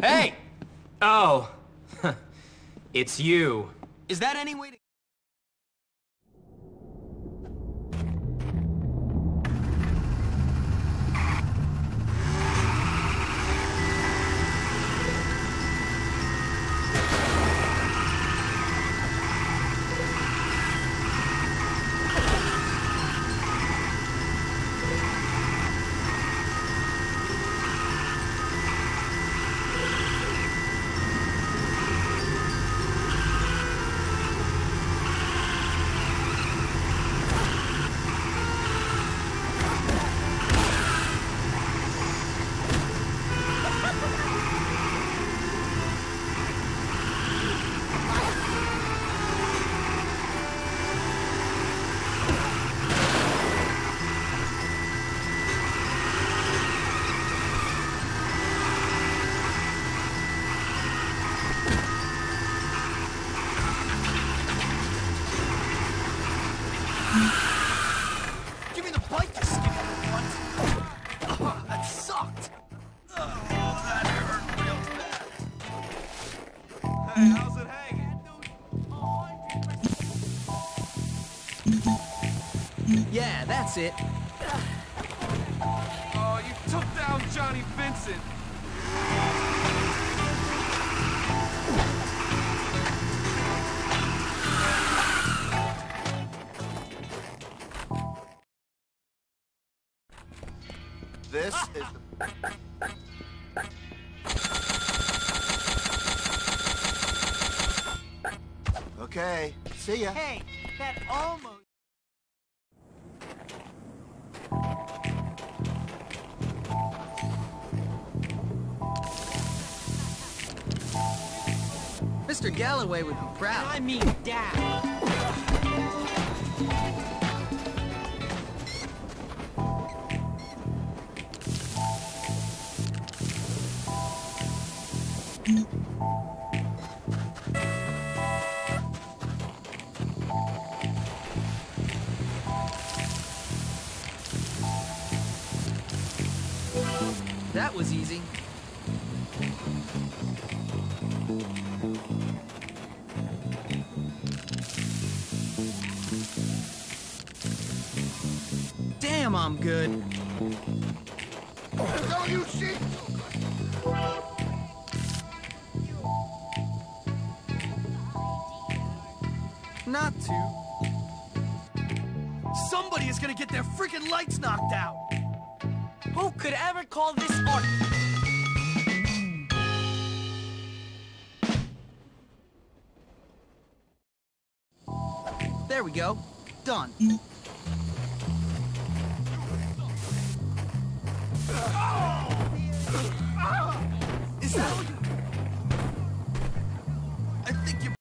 Hey! Oh. it's you. Is that any way to... Give me the bike, that sucked! That hurt real bad. Hey, how's it hanging? Yeah, that's it. Oh, you took down Johnny Vincent. This is the... Okay, see ya. Hey, that almost... Mr. Galloway would be proud. I mean, Dad. That was easy. Damn, I'm good. No, you sheep! not to. Somebody is gonna get their freaking lights knocked out! Who could ever call this art? There we go. Done. Is that